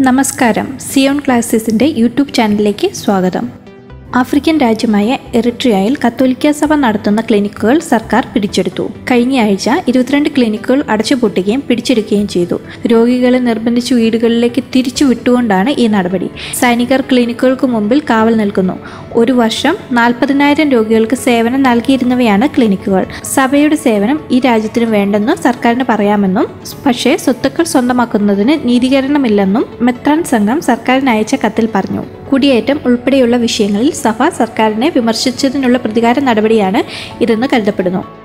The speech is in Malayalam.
നമസ്കാരം. സിയോൺ ക്ലാസസിന്റെ യൂട്യൂബ് ചാനലിലേക്ക് സ്വാഗതം. ആഫ്രിക്കൻ രാജ്യമായ എറിട്രിയയിൽ കത്തോലിക്ക സഭ നടത്തുന്ന ക്ലിനിക്കുകൾ സർക്കാർ പിടിച്ചെടുത്തു. കഴിഞ്ഞ ആഴ്ച ഇരുപത്തിരണ്ട് ക്ലിനിക്കുകൾ അടച്ചുപൂട്ടുകയും പിടിച്ചെടുക്കുകയും ചെയ്തു. രോഗികളെ നിർബന്ധിച്ച് വീടുകളിലേക്ക് തിരിച്ചു വിട്ടുകൊണ്ടാണ് ഈ നടപടി. സൈനികർ ക്ലിനിക്കുകൾക്ക് മുമ്പിൽ കാവൽ നിൽക്കുന്നു. ഒരു വർഷം നാൽപ്പതിനായിരം രോഗികൾക്ക് സേവനം നൽകിയിരുന്നവയാണ് ക്ലിനിക്കുകൾ. സഭയുടെ സേവനം ഈ രാജ്യത്തിന് വേണ്ടെന്നും സർക്കാരിന് പറയാമെന്നും പക്ഷേ സ്വത്തുക്കൾ സ്വന്തമാക്കുന്നതിന് നീതീകരണമില്ലെന്നും മെത്രാൻ സംഘം സർക്കാരിന് അയച്ച കത്തിൽ പറഞ്ഞു. കുടിയേറ്റം ഉൾപ്പെടെയുള്ള വിഷയങ്ങളിൽ സഭ സർക്കാരിനെ വിമർശിച്ചതിനുള്ള പ്രതികാര നടപടിയാണ് ഇതെന്ന് കരുതപ്പെടുന്നു.